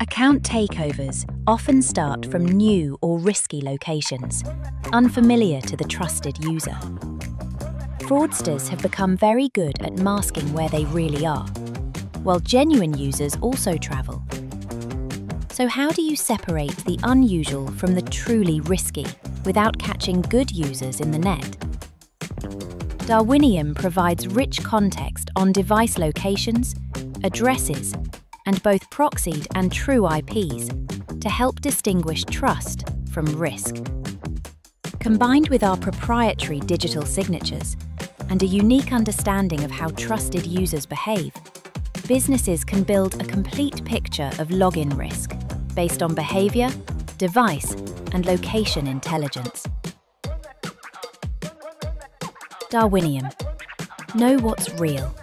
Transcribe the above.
Account takeovers often start from new or risky locations, unfamiliar to the trusted user. Fraudsters have become very good at masking where they really are, while genuine users also travel. So how do you separate the unusual from the truly risky without catching good users in the net? Darwinium provides rich context on device locations, addresses, and both proxied and true IPs to help distinguish trust from risk. Combined with our proprietary digital signatures and a unique understanding of how trusted users behave, businesses can build a complete picture of login risk based on behavior, device, and location intelligence. Darwinium. Know what's real.